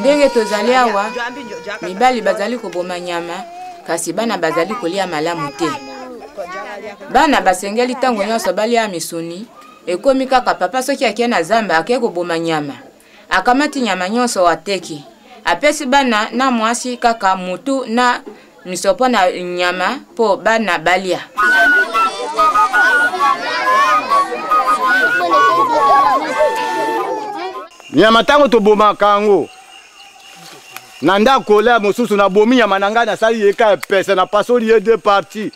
ndenge tozali awa mibali bazali koboma nyama kasi bana bazali kolia malamu te bana basengeli ntango nyonso balia misuni ekomi kaka papa soki akei na zamba akei koboma nyama akamati nyama nyonso ateki apesi bana na mwasi kaka mutu na misopo na nyama mpo bana balia nyama ntango tobomaka yango na ndako ola mosusu nabomi nyama na ngai nasali ye ka epese napasoli ye de parti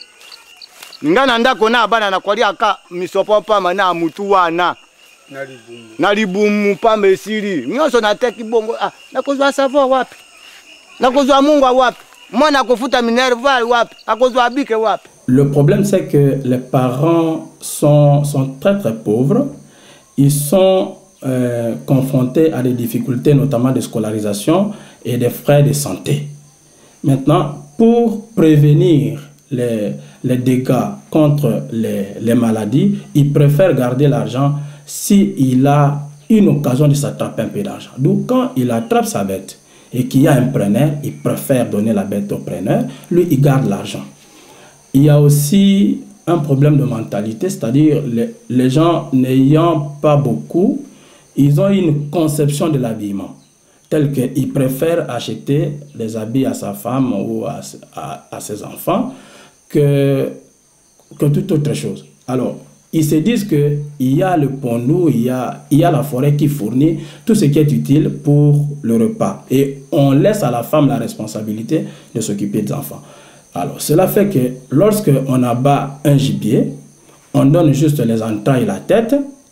ngai na ndako na bana nakwali aka misopo mpamba na mutu wana na libumu mpamba esili nyonso nateki bongo ah, nakozwa savo wapi nakozwa mungwa wapi mwana akofuta minerval wapi akozwa bike wapi le problème c'est que les parents sont, sont très très pauvres ils sont euh, confrontés à des difficultés notamment de scolarisation et des frais de santé Maintenant, pour prévenir les, les dégâts contre les, les maladies, il préfère garder l'argent s'il a une occasion de s'attraper un peu d'argent. Donc, quand il attrape sa bête et qu'il y a un preneur, il préfère donner la bête au preneur. Lui, il garde l'argent. Il y a aussi un problème de mentalité, c'est-à-dire les, les gens n'ayant pas beaucoup, ils ont une conception de l'habillement tel qu'il préfère acheter des habits à sa femme ou à, ses enfants que, que toute autre chose. Alors, ils se disent qu'il y a le pont il y a, il y a la forêt qui fournit tout ce qui est utile pour le repas. Et on laisse à la femme la responsabilité de s'occuper des enfants. Alors, cela fait que lorsque on abat un gibier, on donne juste les entrailles et la tête,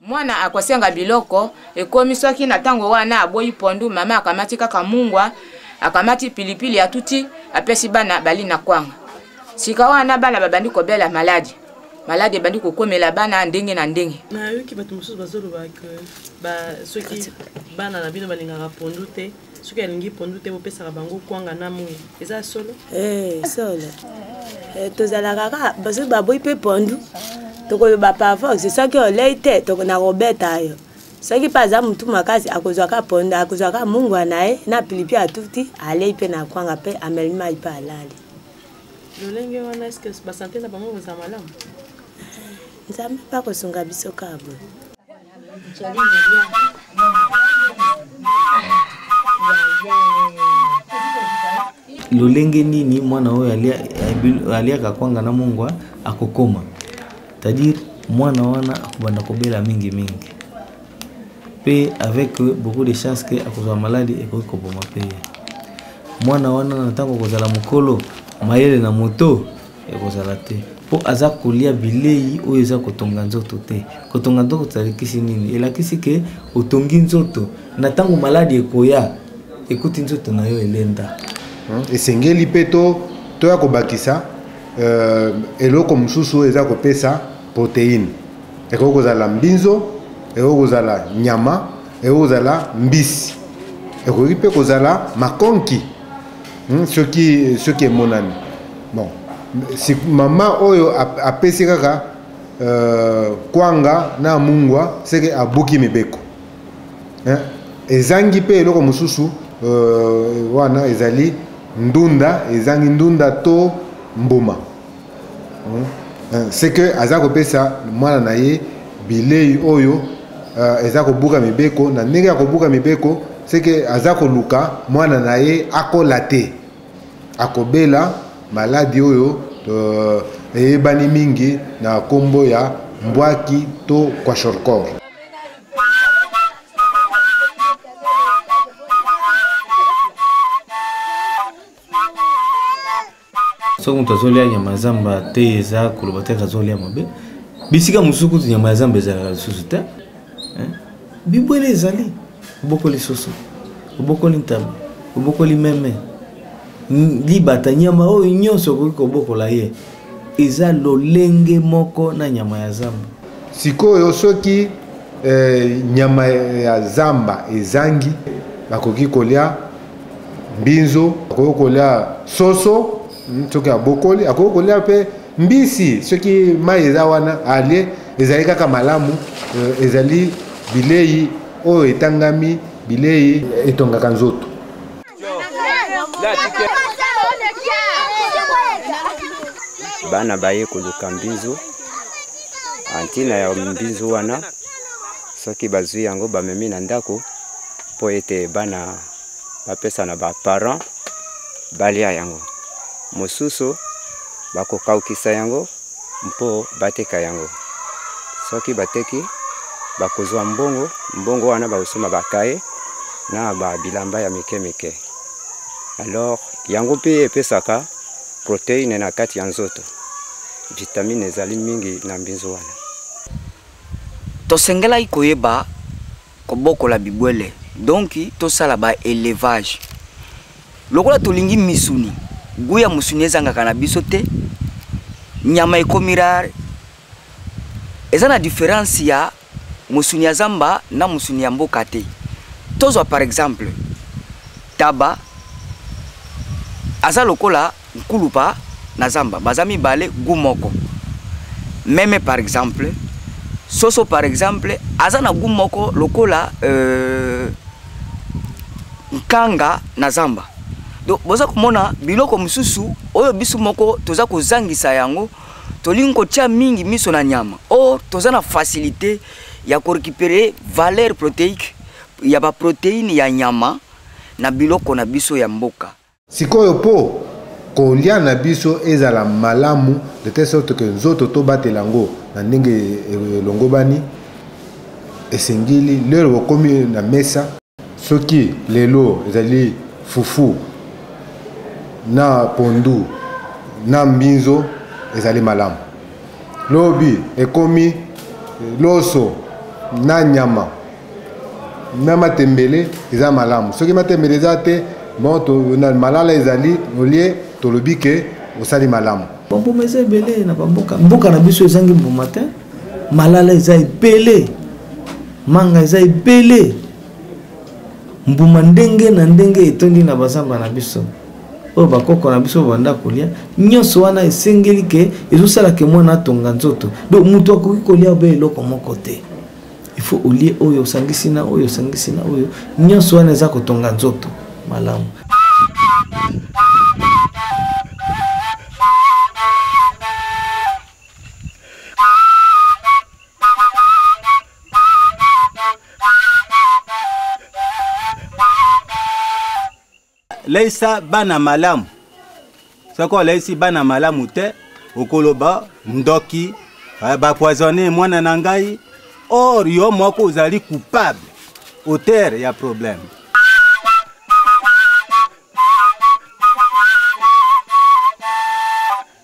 mwana akosenga biloko ekomi soki na ntango wana aboyi pondu mama akamati kaka mungwa akamati pilipili atuti apesi bana bali na kwanga sika wana bana babandi kobela maladi maladi ebandi kokomela bana ndenge na ndenge nayoki bato mosusu bazoloba ke soki bana na bino balingaka pondu te soki alingi pondu te bopesaka bango kwanga na moi eza ya solo eh, solo eh, tozalaka kaka baso baboyi mpe pondu tokoloba pavox soki olei te nakobeta yo soki mpe aza motu makasi akozwa ka pondu akozwa ka mungwa na ye na pilipi atuti alei mpe na kwanga mpe ameli mai mpe alali lolenge wana eske basante na bango kozala malamu nzambe mpe akosunga biso kabo lolenge nini mwana oyo aliaka kwanga na mungwa akokoma c'est-à-dire mwana wana akobanda kobela mingi mingi mpe avec beaucoup de chance ke akozwa maladi ekoki koboma mpe ye mwana wana na ntango akozala mokolo mayele na moto ekozala te mpo aza kolia bilei oyo eza kotonga nzoto te kotonga nzoto elakisi nini elakisi ke otongi nzoto na ntango maladi ekoya ekuti nzoto na yo elenda hmm? esengeli mpe to toya kobakisa euh, eloko mosusu oyo eza kopesa proteine ekoki kozala mbinzo ekoki kozala nyama ekoki kozala mbisi ekoki mpe kozala makonki hmm, soki soki emonani bon si mama oyo apesi kaka euh, kwanga na mungwa seke abuki mibeko hein? ezangi mpe eloko mosusu euh, wana ezali ndunda ezangi ndunda to mbuma Euh, c'est que aza kopesa mwana na ye bilei oyo euh, eza kobuka mibeko na ndenge ya kobuka mibeko c'est que aza koluka mwana na ye akola te akobela maladi oyo euh, eyebani mingi na nkombo ya mbwaki to kwashorkor soki moto azolia nyama ya zamba te eza koloba te azolia mabe bisika mosusu kutu nyama ya zamba ezalaka lisusu te bibwele ezali obokoli soso obokoli ntaba obokoli meme libata nyama oyo nyonso okoki kobokola ye eza lolenge moko na nyama ya zamba sikoyo soki eh, nyama ya zamba ezangi bakoki kolya mbinzo akoki kolia soso hmm, soki abokoli akoki kolia mpe mbisi soki mai eza wana alie ezali kaka malamu euh, ezali bilei oyo etangami bilei etongaka nzoto bana baye koluka mbinzo ntina ya mbinzo wana Soki bazwi yango bamemi na ndako mpo ete bana bapesa na baparent balia yango. Mosusu bakokaukisa yango mpo bateka yango. Soki bateki, bakozwa mbongo, mbongo wana bakosomba bakaye na ba bilamba ya mike mike. Alors yango mpe epesaka proteine na kati ya nzoto. Vitamine ezali mingi na mbinzo wana. Tosengelaki koyeba kobokola bibwele, donki tosala ba elevage. Lokola tolingi misuni, gout ya musuni ezangaka na biso te. Nyama ekomi rare. Eza na difference ya musuni ya zamba na musuni ya mboka te. Tozwa par exemple taba aza lokola nkulupa na zamba baza mibale gu moko meme par exemple soso par exemple aza na gu moko lokola euh, nkanga na zamba donc boza komona biloko mosusu oyo biso moko toza kozangisa yango tolingi kotia mingi miso na nyama or toza na facilité ya korécupere valeur protéique ya baprotéine ya nyama na biloko na biso ya mboka Sikoyo mpo kolya na biso ezala malamu de telle sorte que nzoto tobatela yango na ndenge elongobani, esengeli lelo okomi na mesa. Soki lelo ezali fufu na pondu na mbinzo ezali malamu, lobi ekomi loso na nyama. na matembele eza malamu soki matembele eza te bon to, na, malala ezali olie tolobi ke osali malamu bambuma eza ebele na bamboka mboka na biso ezangi mbuma te malala eza ebele manga eza ebele mbuma ndenge na ndenge etondi na bazamba na biso oyo bakoko na biso banda kolia nyonso wana esengeli ke ezosala ke mwana atonga nzoto donc moto akoki kolia obe eloko moko te il faut olie oyo osangisi na oyo osangisi na oyo nyonso wana eza kotonga nzoto malamu laisa bana malamu soki olaisi bana malamu te okoloba ndoki eh, bapoisonne mwana na ngai or yo moko ozali coupable auteur ya problème